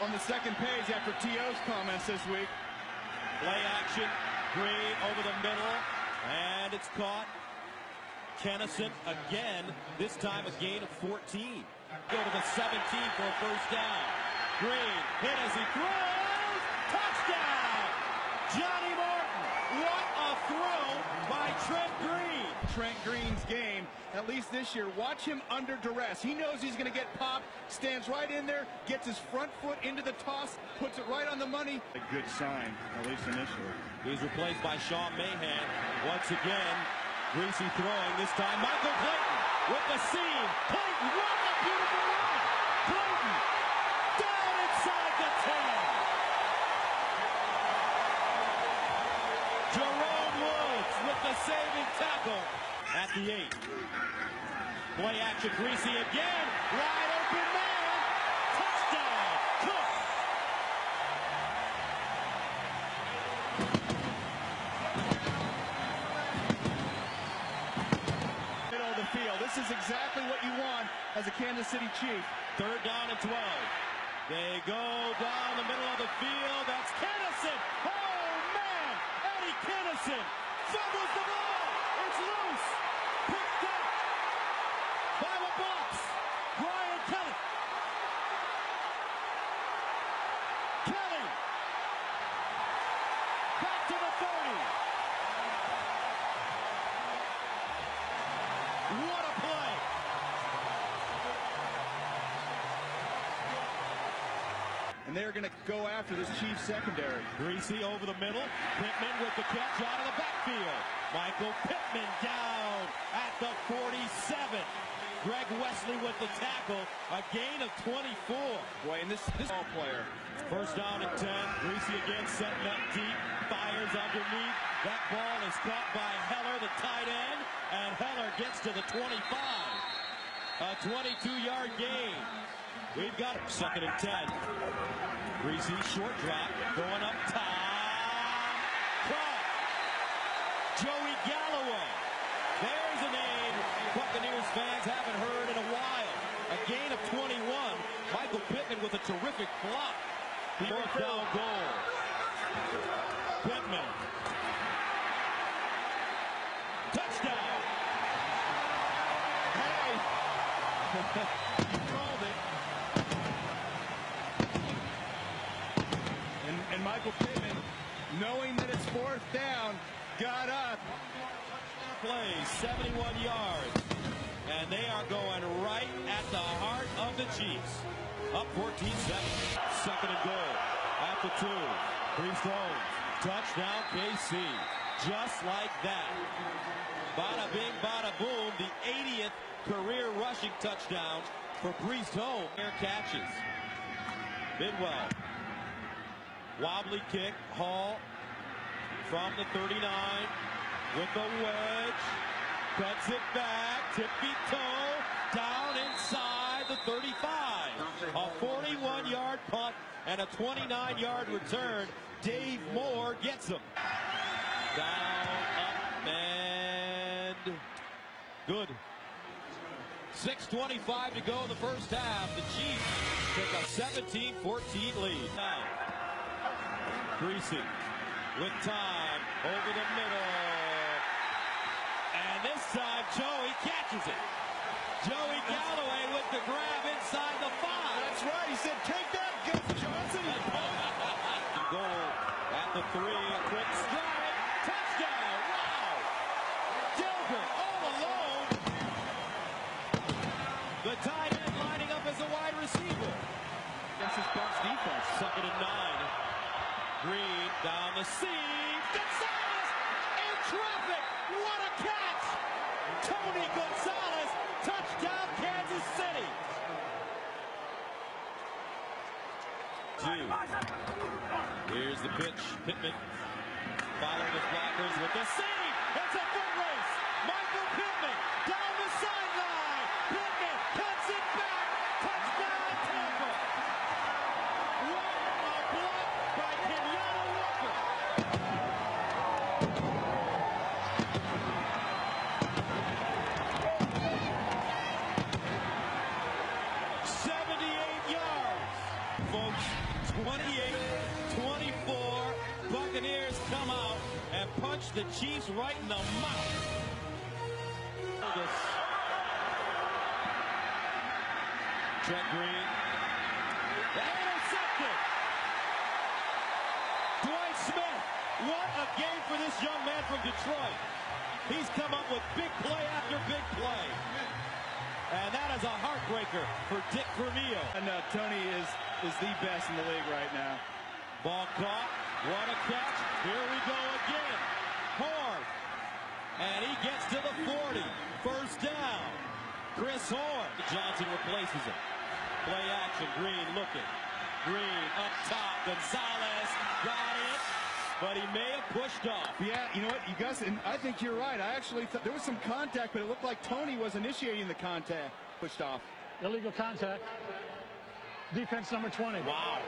on the second page after T.O.'s comments this week. Play action. Green over the middle. And it's caught. Kennison again. This time a gain of 14. Go to the 17 for a first down. Green hit as he throws. Touchdown! Johnnie Morton. What a throw by Trent Green. Trent Green's game, at least this year. Watch him under duress. He knows he's going to get popped, stands right in there, gets his front foot into the toss, puts it right on the money. A good sign, at least initially. He's replaced by Sean Mahan. Once again, Griese throwing. This time, Michael Clayton with the seam. Clayton, what a beautiful run! Clayton down inside the 10. Jerome Woods with the saving tackle at the 8. Play action, Griese again. Wide open man. Touchdown, Cook. Middle of the field. This is exactly what you want as a Kansas City Chief. Third down and 12. They go down the middle of the field. That's Kennison. Oh, man. Eddie Kennison fumbles the ball. It's loose. Picked up by the box. Brian Kelly. Kelly. Back to the 30. What a play. And they're going to go after this Chiefs secondary. Griese over the middle. Pittman with the catch out of the backfield. Michael Pittman down at the 47. Greg Wesley with the tackle. A gain of 24. Boy, and this, this ball player. First down and 10. Griese again setting up deep. Fires underneath. That ball is caught by Heller, the tight end. And Heller gets to the 25. A 22-yard gain. We've got second and 10. Griese short drop. Going up top. Caught. Joey Galloway. There's a name Buccaneers fans haven't heard in a while. A gain of 21. Michael Pittman with a terrific block. Fourth down goal. Pittman. Touchdown. Hey! called it. And, and Michael Pittman, knowing that it's fourth down, got up. Play 71 yards. And they are going right at the heart of the Chiefs. Up 14-7. Second and goal. At the two. Priest Holmes. Touchdown KC. Just like that. Bada bing, bada boom. The 80th career rushing touchdown for Priest Holmes. Air catches. Bidwell. Wobbly kick. Hall from the 39 with the wedge. Cuts it back. Tippy toe. Down inside the 35. A 41-yard punt and a 29-yard return. Dave Moore gets him. Down, up, and good. 6.25 to go in the first half. The Chiefs take a 17-14 lead. Now, Griese with time over the middle. And this time, Joey catches it. Joey Galloway with the grab inside the five. That's right. He said, take that, Gus Johnson. Goal at the three. A quick stride. Touchdown. Wow. Gilbert all alone. The tight end lining up as a wide receiver. Against this Bucs defense. Second and nine. Green down the seam. Gonzalez in traffic. What a catch. Tony Gonzalez. Touchdown Kansas City. Two. Here's the pitch. Pittman following his blockers with the save. It's a foot race. Michael Pittman down the sideline. Pittman cuts it back. Touchdown Tampa. What a block by Kenyatta Walker. Seventy-eight yards. Folks, 28-24. Buccaneers come out and punch the Chiefs right in the mouth. Trent Green. Intercepted. Dwight Smith. What a game for this young man from Detroit. He's come up with big play after big play. And that is a heartbreaker for Dick Vermeil. And uh, Tony is, is the best in the league right now. Ball caught. What a catch. Here we go again. Horn. And he gets to the 40. First down. Chris Horn. Johnson replaces him. Play action. Green looking. Green up top. Gonzalez got it but he may have pushed off. Yeah, you know what, you guys, and I think you're right. I actually thought there was some contact, but it looked like Tony was initiating the contact. Pushed off. Illegal contact. Defense number 20. Wow.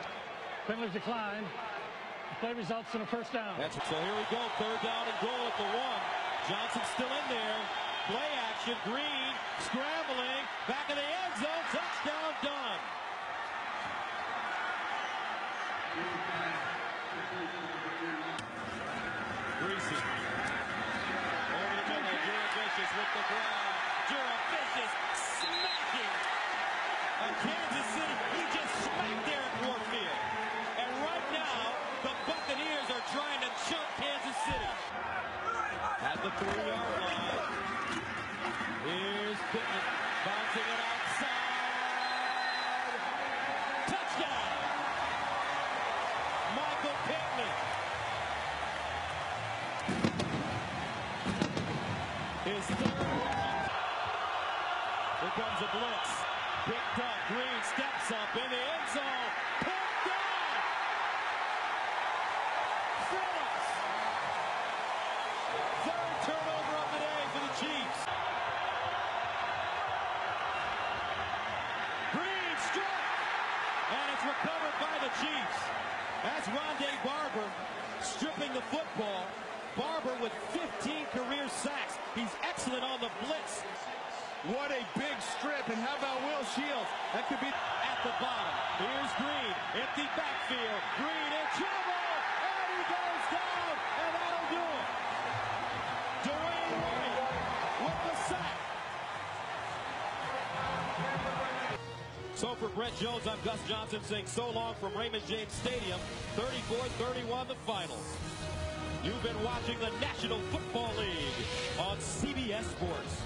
Penalty declined. The play results in a first down. That's, so here we go, third down and goal at the one. Johnson's still in there. Play action, Green scrambling, back of the end zone, touchdown done. Griese. Over the middle, Jurevicius with the grab. Jurevicius smacking. A Kansas City, he just smacked Eric Warfield. And right now, the Buccaneers are trying to chunk Kansas City. At the three-yard line. Here's Pittman bouncing it outside. Touchdown! Michael Pittman. His third. Here comes a blitz. Picked up. Green steps up in the end zone. Picked off. Phillips. Third turnover of the day for the Chiefs. Green struck. And it's recovered by the Chiefs. That's Rondé Barber stripping the football. Barber with 15 career sacks. He's excellent on the blitz. What a big strip, and how about Will Shields? That could be At the bottom, here's Green. Empty backfield. Green in trouble. And he goes down. And that'll do it. Dewayne White with the sack. So for Brent Jones, I'm Gus Johnson saying so long from Raymond James Stadium. 34-31 the final. You've been watching the National Football League on CBS Sports.